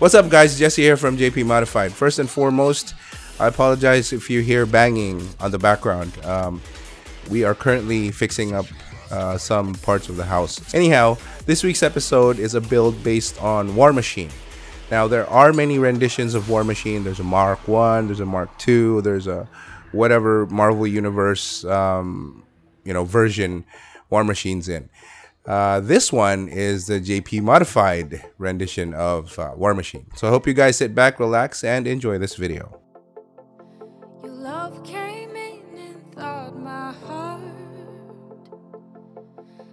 What's up, guys? Jesse here from JP Modified. First and foremost, I apologize if you hear banging on the background. Um, we are currently fixing up uh, some parts of the house. Anyhow, this week's episode is a build based on War Machine. Now, there are many renditions of War Machine. There's a Mark 1, there's a Mark 2, there's a whatever Marvel Universe, um, you know, version War Machine's in. Uh, this one is the JP modified rendition of uh, War Machine. So I hope you guys sit back, relax, and enjoy this video.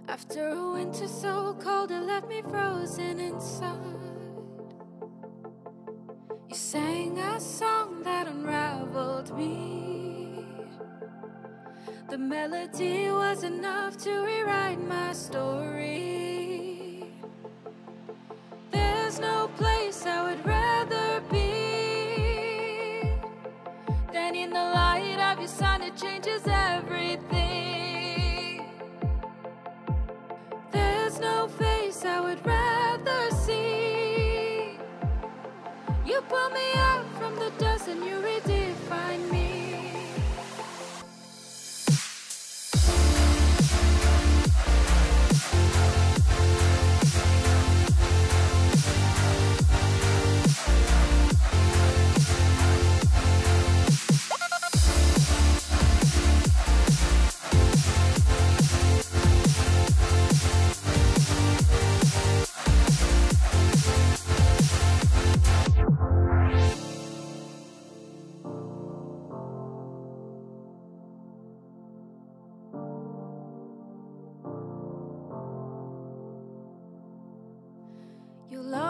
After a winter so cold, it left me frozen inside. You sang a song that unraveled The melody was enough to rewrite my story. There's no place I would rather be than in the light of your sun. It changes everything. There's no face I would rather see. You pull me out from the dust and you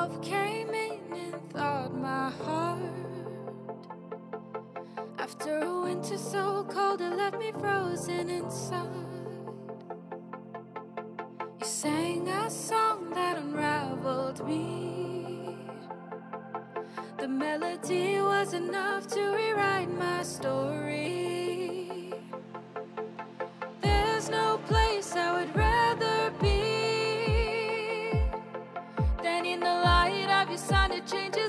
love came in and thawed my heart. After a winter so cold, it left me frozen inside. You sang a song that unraveled me. The melody was enough to rewrite my story. There's no place I would rather be than in the light of your sun. It changes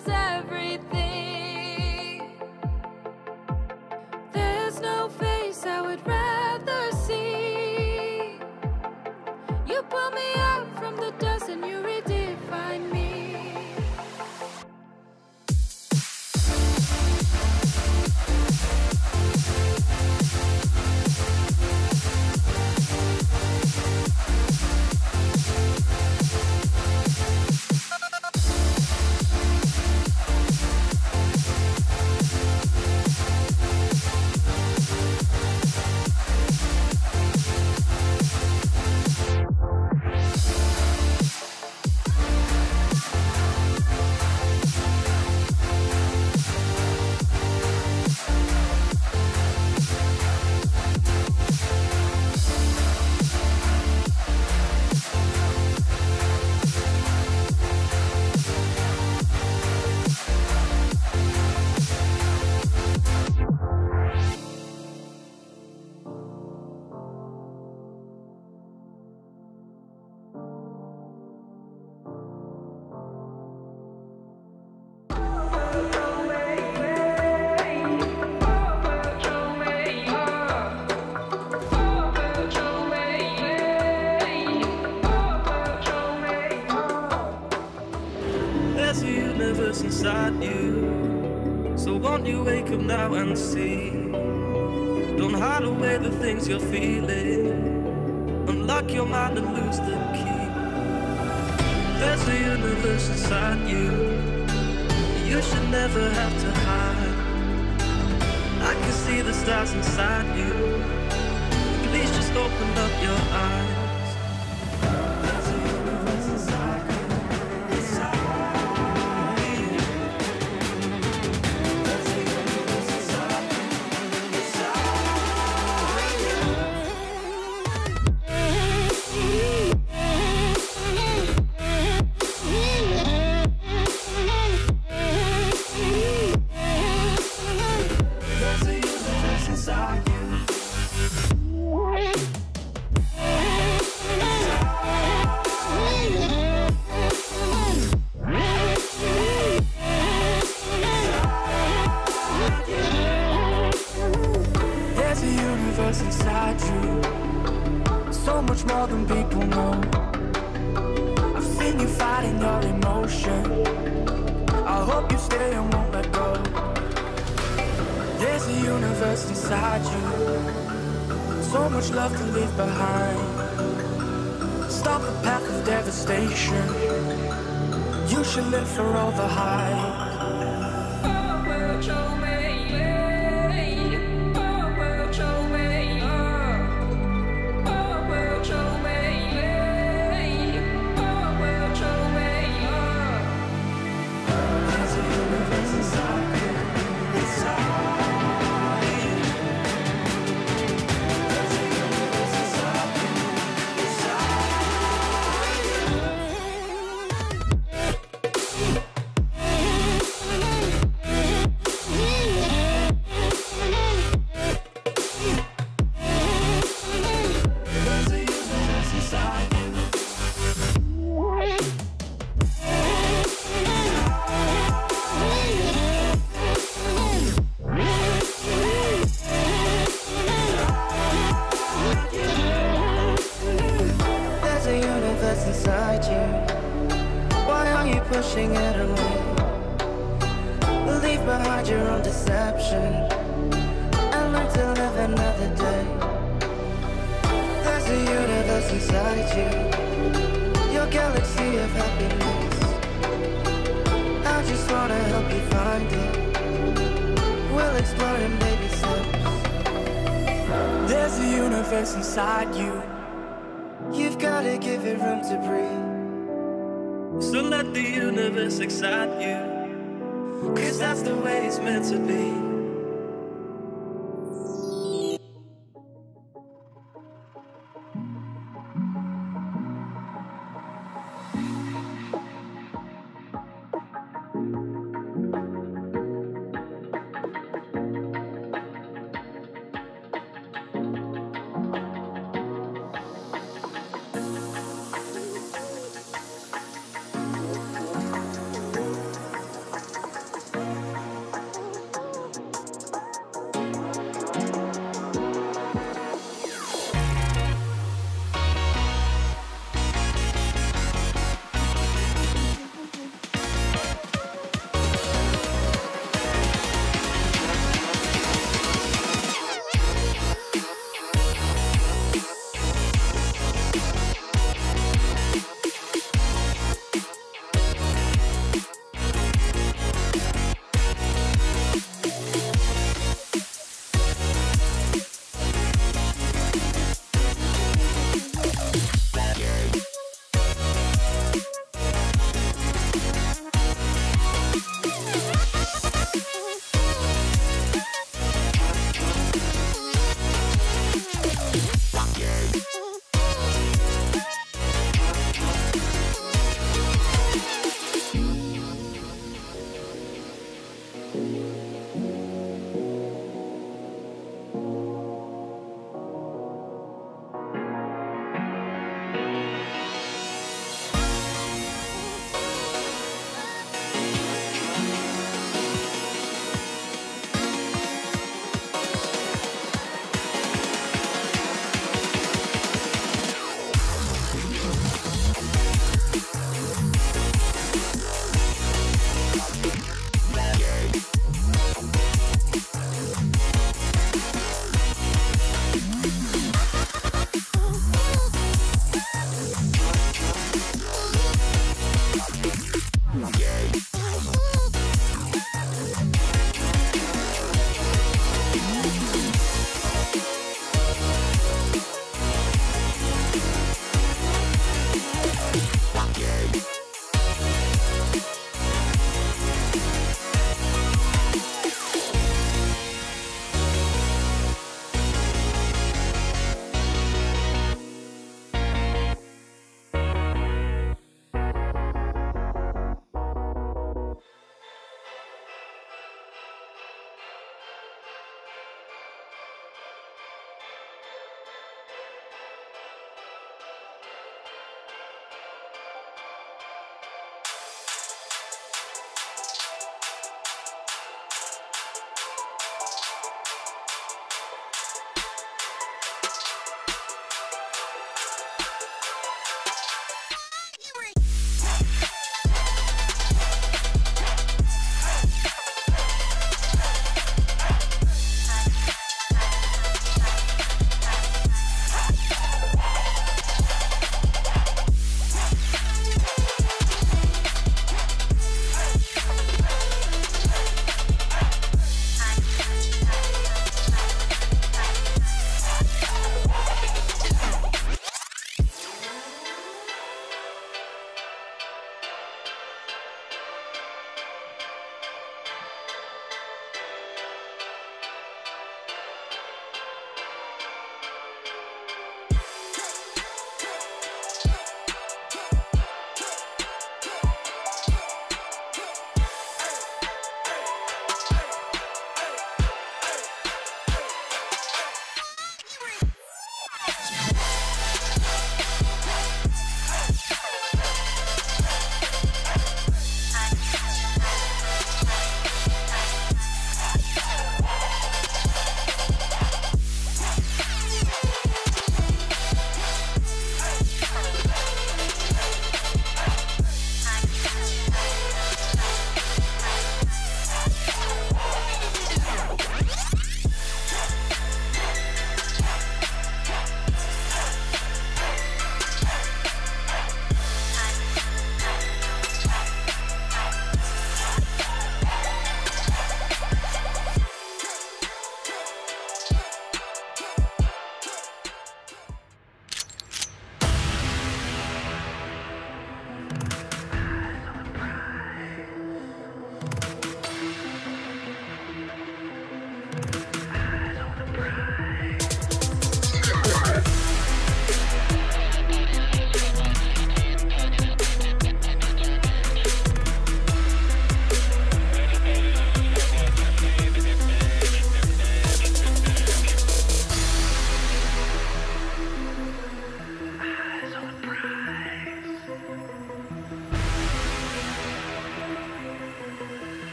hide away the things you're feeling. Unlock your mind and lose the key. There's a universe inside you. You should never have to hide. I can see the stars inside you. Please just open up your eyes. Hiding your emotion. I hope you stay and won't let go. There's a universe inside you. So much love to leave behind. Stop the path of devastation. You should live for all the hype. Universe There's a universe inside you. You've gotta give it room to breathe. So let the universe excite you. Cause that's the way it's meant to be.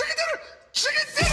ちぎってるちぎってる！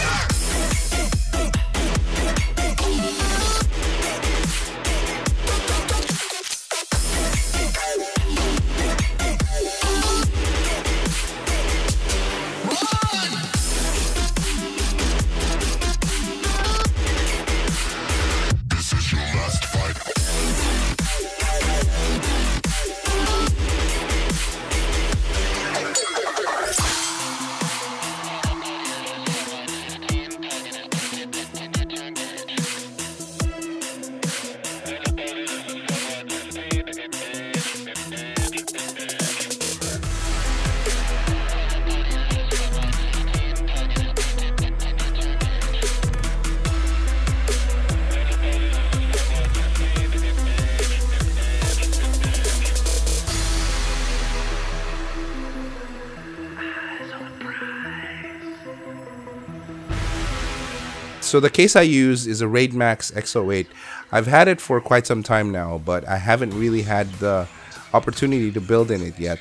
So the case I use is a Raid Max X08. I've had it for quite some time now, but I haven't really had the opportunity to build in it yet,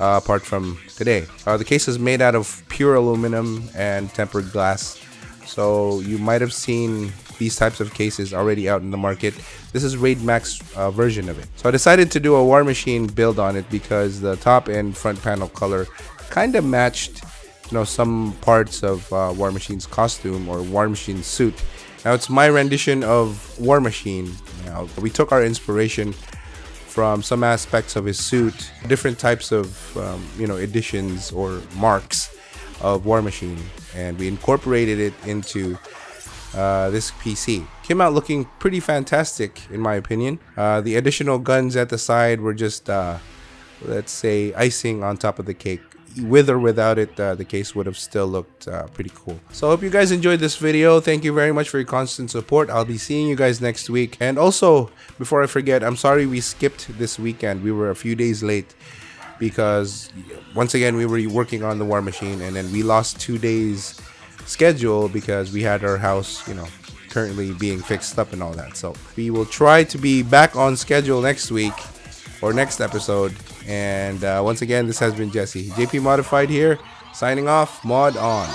uh, apart from today. Uh, the case is made out of pure aluminum and tempered glass, so you might have seen these types of cases already out in the market. This is Raid Max uh, version of it. So I decided to do a War Machine build on it because the top and front panel color kind of matched you know some parts of uh, War Machine's costume or War Machine suit. Now it's my rendition of War Machine. Now we took our inspiration from some aspects of his suit, different types of um, you know additions or marks of War Machine, and we incorporated it into uh, this PC. Came out looking pretty fantastic in my opinion. Uh, the additional guns at the side were just uh, let's say icing on top of the cake with or without it, uh, the case would have still looked uh, pretty cool. So I hope you guys enjoyed this video. Thank you very much for your constant support. I'll be seeing you guys next week. And also, before I forget, I'm sorry we skipped this weekend. We were a few days late because once again, we were working on the War Machine and then we lost two days schedule because we had our house, you know, currently being fixed up and all that. So we will try to be back on schedule next week or next episode. And uh, once again, this has been Jesse. JP Modified here, signing off. Mod on.